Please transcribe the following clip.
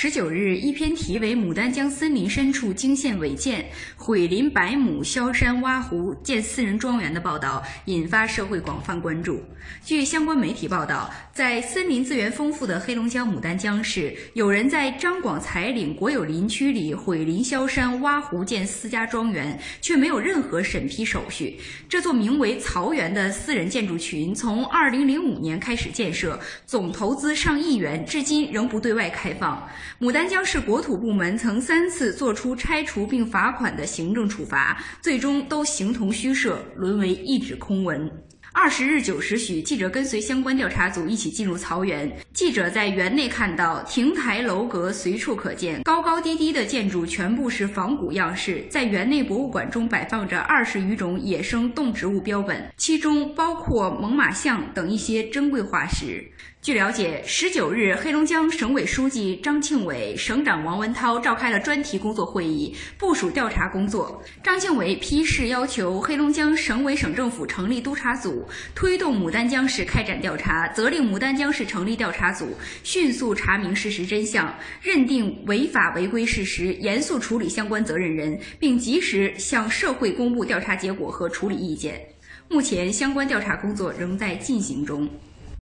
十九日，一篇题为《牡丹江森林深处惊现违建，毁林百亩，削山挖湖建私人庄园》的报道引发社会广泛关注。据相关媒体报道，在森林资源丰富的黑龙江牡丹江市，有人在张广才岭国有林区里毁林削山、挖湖建私家庄园，却没有任何审批手续。这座名为“曹园”的私人建筑群，从二零零五年开始建设，总投资上亿元，至今仍不对外开放。牡丹江市国土部门曾三次作出拆除并罚款的行政处罚，最终都形同虚设，沦为一纸空文。二十日九时许，记者跟随相关调查组一起进入曹园。记者在园内看到亭台楼阁随处可见，高高低低的建筑全部是仿古样式。在园内博物馆中摆放着二十余种野生动植物标本，其中包括猛犸象等一些珍贵化石。据了解，十九日，黑龙江省委书记张庆伟、省长王文涛召开了专题工作会议，部署调查工作。张庆伟批示要求黑龙江省委省政府成立督查组，推动牡丹江市开展调查，责令牡丹江市成立调查组，迅速查明事实真相，认定违法违规事实，严肃处理相关责任人，并及时向社会公布调查结果和处理意见。目前，相关调查工作仍在进行中。